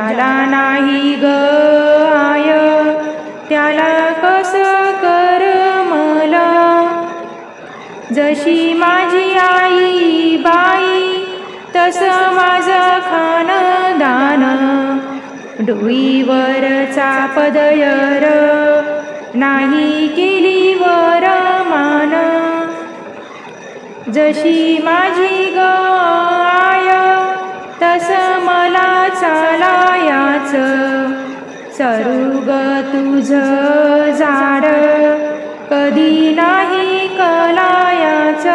ज्याला नाही ग आय त्याला कस कर मला? जशी माझी आई बाई तस माझं खानदान. डोईवरचा पदयर नाही केली वर मान जशी माझी ग सरुग तुझ झाड कधी नाही कलायाच.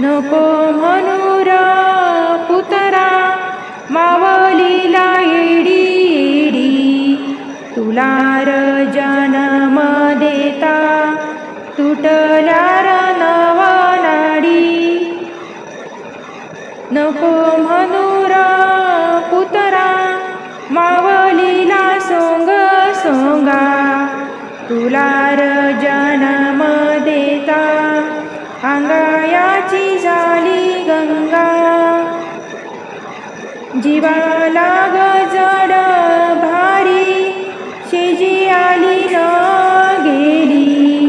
नको म्हणूर पुतरा मावलीला येडी येडी तुला र देता तुटल्या र नवनाडी. नको तुला र जन्म देता अंगायाची झाली गंगा. जीवाला गजड भारी शेजी आली न गेली.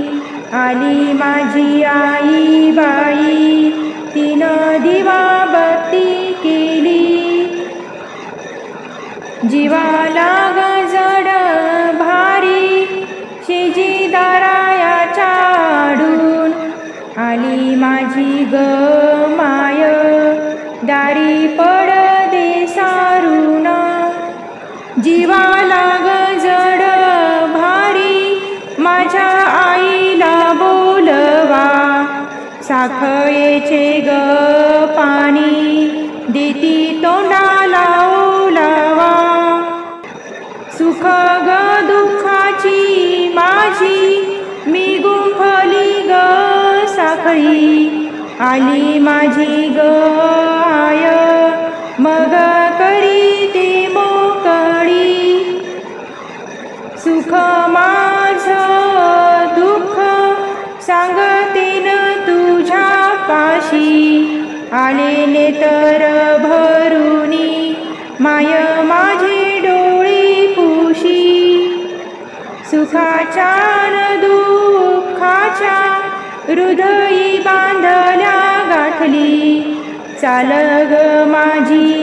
आली माझी आई बाई तिनं दिवा बत्ती केली. जीवाला ग माय दारी पड दे सारून जीवाला जड भारी माझ्या आईला बोलवा. साखळेचे ग पाणी देती तोंडाला ओलावा. सुख ग दुःखाची माझी मी गुंफली ग साखळी. आली माझी ग आय. मग करी ते मोकळी. सुख माझ दुःख सांगतेन तुझ्या पाशी आलेले तर भरुनी माय माझे डोळे पुशी. सुखाच्या न दुःखाच्या हृदयी बांधल्या गाठली चाल ग माझी.